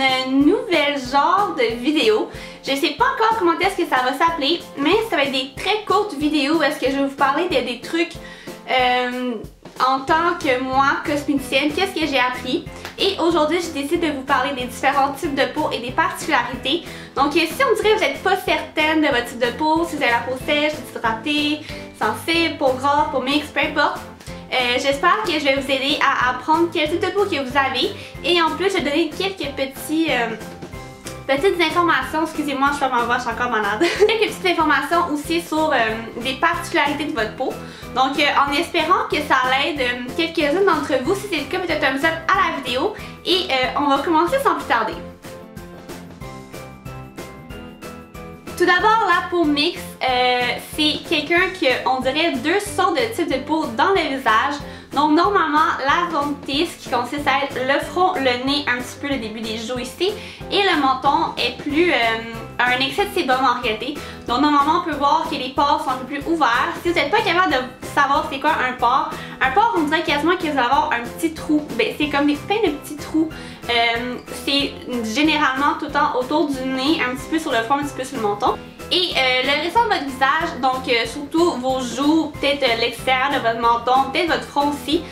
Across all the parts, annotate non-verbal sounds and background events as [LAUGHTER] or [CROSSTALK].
une nouvelle genre de vidéo. Je sais pas encore comment est-ce que ça va s'appeler, mais ça va être des très courtes vidéos est-ce que je vais vous parler de des trucs euh, en tant que moi, cosméticienne, qu'est-ce que j'ai appris? Et aujourd'hui, je décide de vous parler des différents types de peau et des particularités. Donc si on dirait que vous n'êtes pas certaine de votre type de peau, si vous avez la peau sèche, déshydratée, sensible, peau grasse, peau mixte, peu importe, euh, J'espère que je vais vous aider à apprendre quel type de peau que vous avez. Et en plus je vais donner quelques petits euh, petites informations, excusez-moi je fais ma voix, je suis encore malade. [LAUGHS] Quelques petites informations aussi sur euh, des particularités de votre peau. Donc en espérant que ça l'aide quelques-unes d'entre vous. Si c'est le cas mettez un thumbs up à la vidéo. Et on va commencer sans plus tarder Tout d'abord, la peau mixte, euh, c'est quelqu'un qui on dirait, deux sortes de types de peau dans le visage. Donc normalement, la zone T, ce qui consiste à être le front, le nez, un petit peu le début des joues ici, et le menton est plus euh, un excès de sébum en réalité. Donc normalement, on peut voir que les pores sont un peu plus ouverts. Si vous n'êtes pas capable de savoir c'est quoi un pore, un pore, on dirait quasiment que vous allez avoir un petit trou. Ben, c'est comme des plein de petits trous euh, c'est généralement tout le temps autour du nez, un petit peu sur le front, un petit peu sur le menton. Et euh, le restant de votre visage, donc euh, surtout vos joues, peut-être l'extérieur de votre menton, peut-être votre front aussi,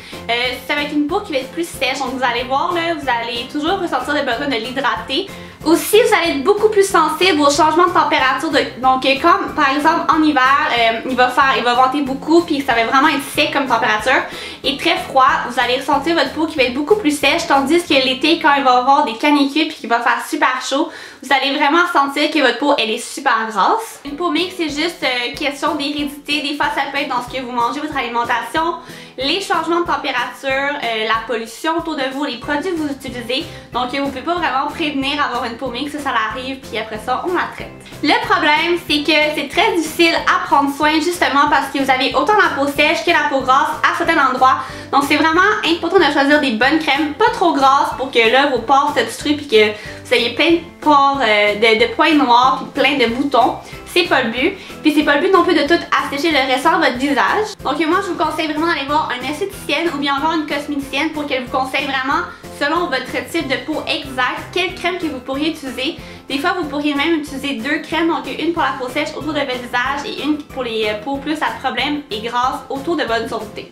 ça va être une peau qui va être plus sèche. Donc vous allez voir là, vous allez toujours ressentir le besoin de l'hydrater. Aussi, vous allez être beaucoup plus sensible aux changements de température. donc, comme par exemple en hiver, il va faire, il va venter beaucoup puis ça va vraiment être sec comme température et très froid, vous allez ressentir votre peau qui va être beaucoup plus sèche. Tandis que l'été, quand il va avoir des canicules puis qu'il va faire super chaud, vous allez vraiment sentir que votre peau elle est super grasse. Une peau mixte, c'est juste euh, question d'hérédité. Des fois, ça peut être dans ce que vous mangez, votre alimentation les changements de température, euh, la pollution autour de vous, les produits que vous utilisez. Donc vous pouvez pas vraiment prévenir avoir une peau mixte, ça, ça arrive puis après ça on la traite. Le problème c'est que c'est très difficile à prendre soin justement parce que vous avez autant la peau sèche que la peau grasse à certains endroits. Donc c'est vraiment important de choisir des bonnes crèmes, pas trop grasses pour que là vos pores s'obstruent puis que vous ayez plein de pores, euh, de, de points noirs puis plein de boutons c'est pas le but. Puis c'est pas le but non plus de tout assécher le restant de votre visage. Donc moi je vous conseille vraiment d'aller voir un esthéticienne ou bien voir une cosméticienne pour qu'elle vous conseille vraiment selon votre type de peau exact, quelle crème que vous pourriez utiliser. Des fois vous pourriez même utiliser deux crèmes, donc une pour la peau sèche autour de votre visage et une pour les peaux plus à problème et grasses autour de votre santé.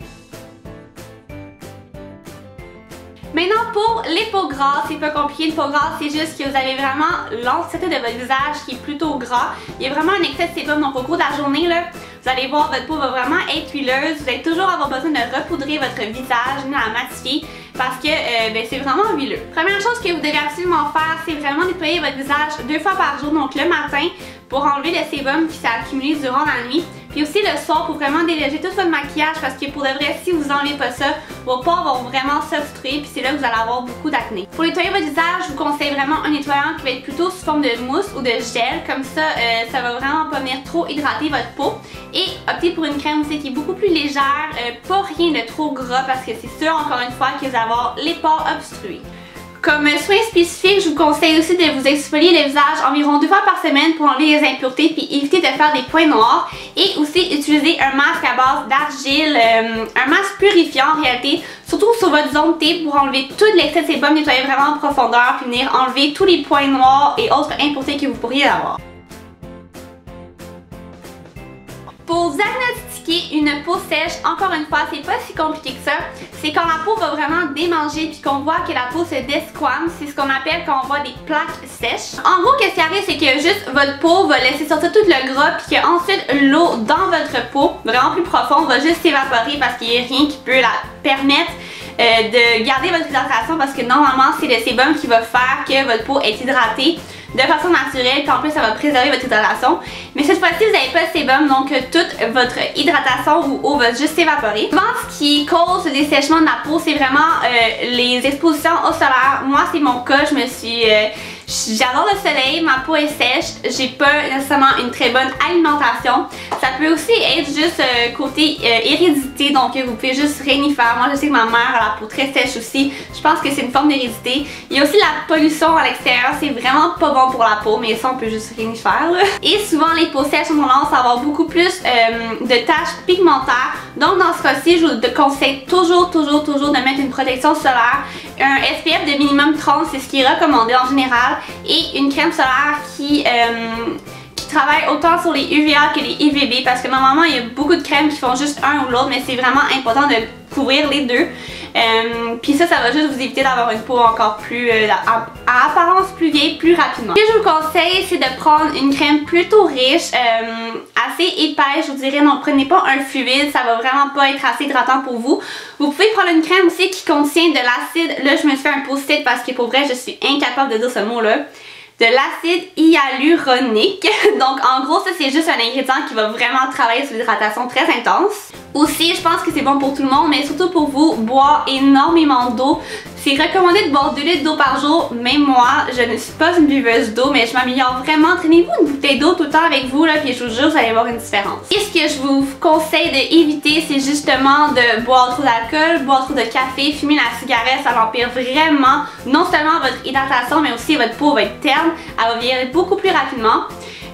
Maintenant pour les peaux grasses, c'est pas compliqué, une peau grasse c'est juste que vous avez vraiment l'entièreté de votre visage qui est plutôt gras. Il y a vraiment un excès de sébum, donc au cours de la journée là, vous allez voir votre peau va vraiment être huileuse, vous allez toujours avoir besoin de repoudrer votre visage, de la matifier parce que euh, ben, c'est vraiment huileux. Première chose que vous devez absolument faire, c'est vraiment nettoyer votre visage deux fois par jour, donc le matin pour enlever le sébum qui s'est accumulé durant la nuit. Puis aussi le soir pour vraiment déléger tout votre maquillage parce que pour de vrai, si vous enlevez pas ça, vos pores vont vraiment s'obstruer puis c'est là que vous allez avoir beaucoup d'acné. Pour nettoyer votre visage, je vous conseille vraiment un nettoyant qui va être plutôt sous forme de mousse ou de gel. Comme ça, euh, ça va vraiment pas venir trop hydrater votre peau. Et optez pour une crème aussi qui est beaucoup plus légère, euh, pas rien de trop gras parce que c'est sûr encore une fois que vous allez avoir les pores obstrués. Comme soin spécifique, je vous conseille aussi de vous exfolier le visage environ deux fois par semaine pour enlever les impuretés puis éviter de faire des points noirs. Et aussi utiliser un masque à base d'argile, euh, un masque purifiant en réalité, surtout sur votre zone T pour enlever tout l'excès de sébum, nettoyer vraiment en profondeur puis venir enlever tous les points noirs et autres impuretés que vous pourriez avoir. Pour diagnostiquer une peau sèche, encore une fois, c'est pas si compliqué que ça. C'est quand la peau va vraiment démanger puis qu'on voit que la peau se desquame. C'est ce qu'on appelle quand on voit des plaques sèches. En gros, ce qui arrive, c'est que juste votre peau va laisser sortir tout le gras puis qu'ensuite l'eau dans votre peau, vraiment plus profonde, va juste s'évaporer parce qu'il n'y a rien qui peut la permettre euh, de garder votre hydratation parce que normalement, c'est le sébum qui va faire que votre peau est hydratée de façon naturelle, en plus ça va préserver votre hydratation. Mais cette fois-ci, vous n'avez pas de sébum, donc toute votre hydratation ou eau va juste s'évaporer. Souvent, ce qui cause le dessèchement de la peau, c'est vraiment euh, les expositions au solaire. Moi, c'est mon cas, je me suis... Euh, J'adore le soleil, ma peau est sèche, j'ai pas nécessairement une très bonne alimentation. Ça peut aussi être juste euh, côté euh, hérédité, donc vous pouvez juste rien y faire. Moi je sais que ma mère a la peau très sèche aussi, je pense que c'est une forme d'hérédité. Il y a aussi la pollution à l'extérieur, c'est vraiment pas bon pour la peau, mais ça on peut juste rien y faire. Et souvent les peaux sèches ont tendance à avoir beaucoup plus euh, de taches pigmentaires. Donc dans ce cas-ci, je vous conseille toujours, toujours, toujours de mettre une protection solaire un SPF de minimum 30, c'est ce qui est recommandé en général, et une crème solaire qui, euh, travaille autant sur les UVA que les UVB parce que normalement il y a beaucoup de crèmes qui font juste un ou l'autre, mais c'est vraiment important de couvrir les deux. Euh, puis ça, ça va juste vous éviter d'avoir une peau encore plus, euh, à, apparence plus vieille, plus rapidement. Ce que je vous conseille, c'est de prendre une crème plutôt riche, euh, assez épaisse, je vous dirais, non, prenez pas un fluide, ça va vraiment pas être assez hydratant pour vous. Vous pouvez prendre une crème aussi qui contient de l'acide, là je me suis fait un post-it parce que pour vrai, je suis incapable de dire ce mot-là de l'acide hyaluronique. [LAUGHS] Donc en gros ça c'est juste un ingrédient qui va vraiment travailler sur l'hydratation très intense. Aussi je pense que c'est bon pour tout le monde mais surtout pour vous, boire énormément d'eau. C'est recommandé de boire 2 litres d'eau par jour, même moi, je ne suis pas une buveuse d'eau, mais je m'améliore vraiment. Traînez-vous une bouteille d'eau tout le temps avec vous, là, puis je vous jure, vous allez voir une différence. Et ce que je vous conseille d'éviter, c'est justement de boire trop d'alcool, boire trop de café, fumer la cigarette, ça l'empire vraiment, non seulement votre hydratation, mais aussi votre peau va être terne, elle va vieillir beaucoup plus rapidement.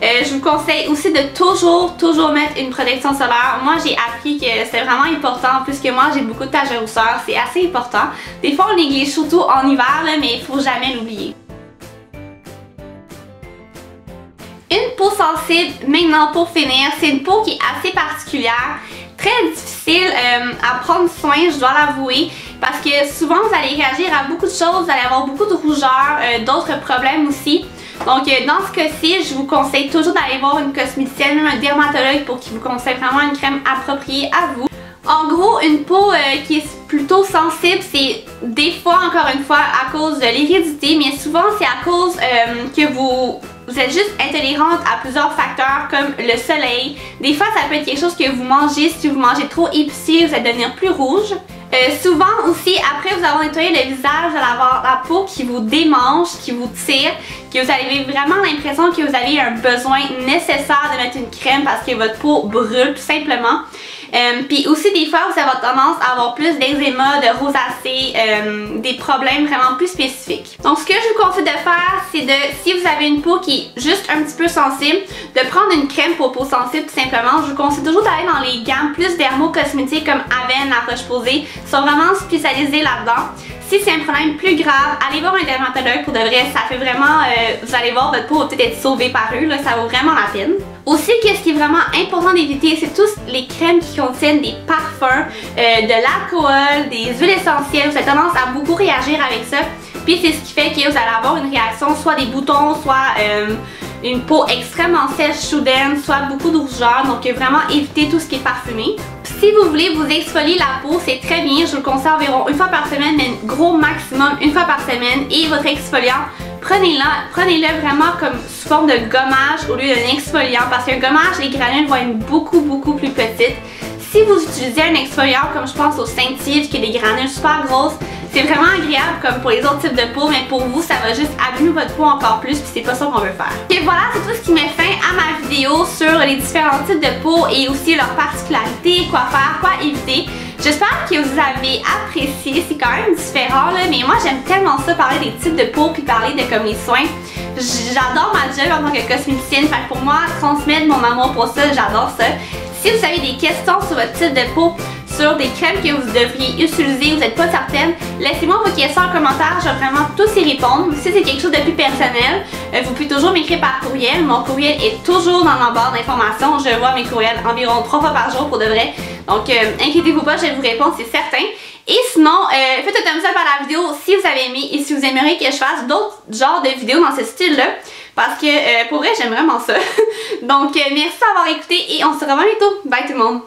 Euh, je vous conseille aussi de toujours, toujours mettre une protection solaire. Moi, j'ai appris que c'est vraiment important, puisque moi, j'ai beaucoup de taches rousseur. C'est assez important. Des fois, on néglige surtout en hiver, mais il faut jamais l'oublier. Une peau sensible, maintenant pour finir, c'est une peau qui est assez particulière, très difficile euh, à prendre soin, je dois l'avouer, parce que souvent vous allez réagir à beaucoup de choses, vous allez avoir beaucoup de rougeurs, euh, d'autres problèmes aussi. Donc euh, dans ce cas-ci, je vous conseille toujours d'aller voir une cosméticienne, même un dermatologue pour qu'il vous conseille vraiment une crème appropriée à vous. En gros, une peau euh, qui est plutôt sensible, c'est des fois, encore une fois, à cause de l'hérédité, mais souvent c'est à cause que vous, vous êtes juste intolérante à plusieurs facteurs comme le soleil. Des fois, ça peut être quelque chose que vous mangez. Si vous mangez trop épicé, vous allez devenir plus rouge. Euh, souvent aussi, après vous avoir nettoyé le visage, vous avoir la peau qui vous démange, qui vous tire, que vous avez vraiment l'impression que vous avez un besoin nécessaire de mettre une crème parce que votre peau brûle tout simplement. Euh, Puis aussi des fois vous avez tendance à avoir plus d'eczéma, de rosacée, euh, des problèmes vraiment plus spécifiques. Donc ce que je vous conseille de faire c'est de, si vous avez une peau qui est juste un petit peu sensible, de prendre une crème pour peau sensible tout simplement. Je vous conseille toujours d'aller dans les gammes plus dermo-cosmétiques comme Aven, La Roche-Posay, sont vraiment spécialisés là-dedans. Si c'est un problème plus grave, allez voir un dermatologue pour de vrai, ça fait vraiment, euh, vous allez voir votre peau va peut-être être sauvée par eux, là, ça vaut vraiment la peine. Aussi, qu'est-ce qui est vraiment important d'éviter, c'est tous les crèmes qui contiennent des parfums, euh, de l'alcool, des huiles essentielles, vous avez tendance à beaucoup réagir avec ça. Puis c'est ce qui fait que vous allez avoir une réaction, soit des boutons, soit euh, une peau extrêmement sèche, soudaine, soit beaucoup de rougeur, donc vraiment éviter tout ce qui est parfumé. Si vous voulez vous exfolier la peau, c'est très bien, je vous le conseille environ une fois par semaine, mais gros maximum une fois par semaine. Et votre exfoliant, prenez-le prenez vraiment comme sous forme de gommage au lieu d'un exfoliant parce qu'un gommage, les granules vont être beaucoup beaucoup plus petites. Si vous utilisez un exfoliant comme je pense au Saint-Yves qui a des granules super grosses, c'est vraiment agréable comme pour les autres types de peau, mais pour vous, ça va juste abîmer votre peau encore plus, puis c'est pas ça qu'on veut faire. Et voilà, c'est tout ce qui met fin à ma vidéo sur les différents types de peau et aussi leurs particularités, quoi faire, quoi éviter. J'espère que vous avez apprécié, c'est quand même différent là, mais moi j'aime tellement ça parler des types de peau puis parler de comme les soins. J'adore ma job en tant que cosméticienne, fait pour moi transmettre mon amour pour ça, j'adore ça. Si vous avez des questions sur votre type de peau, des crèmes que vous devriez utiliser, vous n'êtes pas certaine, laissez-moi vos questions en commentaire, je vais vraiment tous y répondre. Si c'est quelque chose de plus personnel, euh, vous pouvez toujours m'écrire par courriel. Mon courriel est toujours dans la barre d'informations. Je vois mes courriels environ trois fois par jour pour de vrai. Donc, euh, inquiétez-vous pas, je vais vous répondre, c'est certain. Et sinon, euh, faites un thumbs up à la vidéo si vous avez aimé et si vous aimeriez que je fasse d'autres genres de vidéos dans ce style-là. Parce que, pour vrai, j'aime vraiment ça. [LAUGHS] Donc, merci d'avoir écouté et on se revoit bientôt. Bye tout le monde!